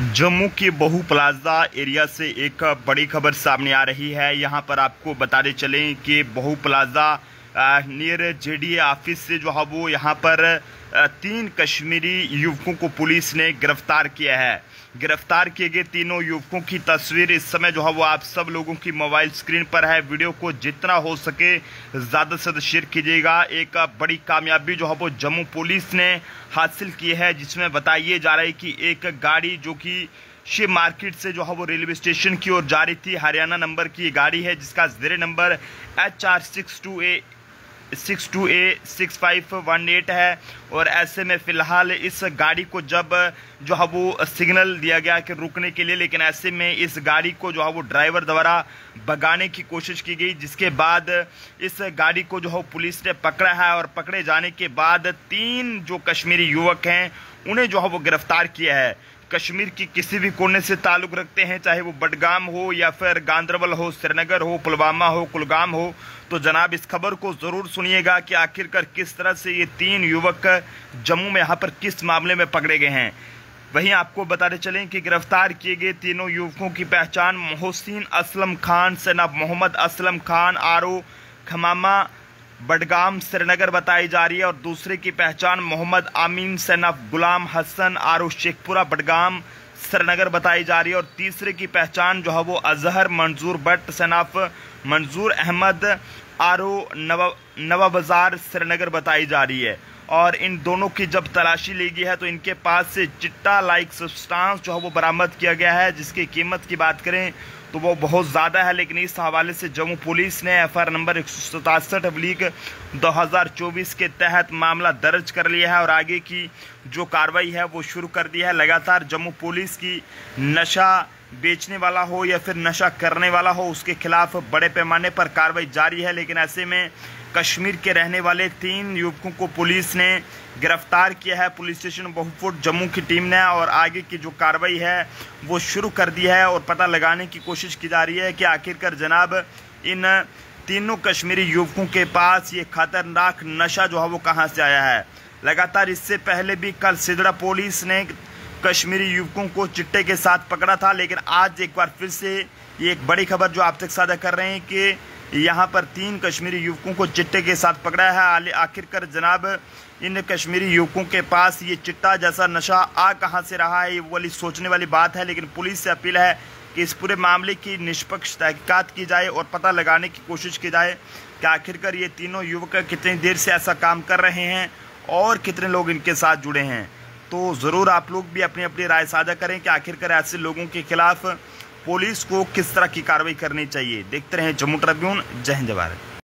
जम्मू के बहु plaza area से एक बड़ी खबर सामने आ रही है। यहाँ पर आपको बताते चलें कि बहु प्लाजा नियर जेडीए ऑफ़िस से जो है वो यहाँ पर तीन कश्मीरी युवकों को पुलिस ने गिरफ़्तार किया है। गिरफ़्तार किए गए तीनों युवकों की तस्वीर इस समय जो है वो आप सब लोगों की मोबाइल स्क्रीन पर है। वीडियो को जितना हो सके ज़्यादा से ज़्यादा शेयर कीजिएगा। एक बड़ी कामयाबी जो है वो जम्मू पुलिस ने हासिल की है, जिसमें बताइए जा रहा है कि एक गाड़ी जो कि शिव मार्केट से जो है वो रेलवे स्टेशन की ओर जा रही थी, हरियाणा नंबर की गाड़ी है, जिसका जेरे number H R six two A six two A six five one eight है और ऐसे में फ़िलहाल इस गाड़ी को जब जो है वो सिग्नल दिया गया कि रुकने के लिए, लेकिन ऐसे में इस गाड़ी को जो है वो ड्राइवर द्वारा भगाने की कोशिश की गई, जिसके बाद इस गाड़ी को जो है पुलिस ने पकड़ा है और पकड़े जाने के बाद तीन जो कश्मीरी युवक हैं, उन्हें जो है वो गिरफ़्तार किया है। कश्मीर की किसी भी कोने से ताल्लुक़ रखते हैं, चाहे वो बडगाम हो या फिर गांधरबल हो, श्रीनगर हो, पुलवामा हो, कुलगाम हो तो जनाब इस खबर को ज़रूर सुनिएगा कि आखिरकार किस तरह से ये तीन युवक जम्मू में यहाँ पर किस मामले में पकड़े गए हैं। वहीं आपको बताते चलें कि गिरफ़्तार किए गए तीनों युवकों की पहचान मोहसिन असलम खान, सेनाब मोहम्मद असलम खान आरो खमामा बडगाम श्रीनगर बताई जा रही है और दूसरे की पहचान मोहम्मद आमीन सैनफ, गुलाम हसन आरू शेखपुरा, बडगाम श्रीनगर बताई जा रही है और तीसरे की पहचान जो है वो अजहर मंजूर भट्ट सैनफ, मंजूर अहमद आरो नवा नवा बाज़ार श्रीनगर बताई जा रही है। और इन दोनों की जब तलाशी ली गई है तो इनके पास से चिट्टा लाइक सब्सटेंस जो है वो बरामद किया गया है, जिसकी कीमत की बात करें तो वो बहुत ज़्यादा है। लेकिन इस हवाले से जम्मू पुलिस ने एफ़ नंबर एक सौ सतासठ अवलीग दो के तहत मामला दर्ज कर लिया है और आगे की जो कार्रवाई है, वो शुरू कर दी है। लगातार जम्मू पुलिस की नशा बेचने वाला हो या फिर नशा करने वाला हो, उसके खिलाफ बड़े पैमाने पर कार्रवाई जारी है, लेकिन ऐसे में कश्मीर के रहने वाले तीन युवकों को पुलिस ने गिरफ़्तार किया है। पुलिस स्टेशन बहुफुट जम्मू की टीम ने और आगे की जो कार्रवाई है, वो शुरू कर दी है और पता लगाने की कोशिश की जा रही है कि आखिरकार जनाब, इन तीनों कश्मीरी युवकों के पास ये खतरनाक नशा जो है, वो कहाँ से आया है? लगातार इससे पहले भी कल सिदड़ा पुलिस ने कश्मीरी युवकों को चिट्टे के साथ पकड़ा था, लेकिन आज एक बार फिर से ये एक बड़ी खबर जो आप तक साझा कर रहे हैं कि यहाँ पर तीन कश्मीरी युवकों को चिट्टे के साथ पकड़ा है। आखिरकार जनाब, इन कश्मीरी युवकों के पास ये चिट्टा जैसा नशा आ कहाँ से रहा है, ये वाली सोचने वाली बात है, लेकिन पुलिस से अपील है कि इस पूरे मामले की निष्पक्ष तहकीकात की जाए और पता लगाने की कोशिश की जाए कि आखिरकार ये तीनों युवक कितनी देर से ऐसा काम कर रहे हैं और कितने लोग इनके साथ जुड़े हैं। तो ज़रूर आप लोग भी अपनी अपनी राय साझा करें कि आखिरकार ऐसे लोगों के खिलाफ़ पुलिस को किस तरह की कार्रवाई करनी चाहिए। देखते रहें जम्मू ट्रिब्यून, जय हिंद भारत।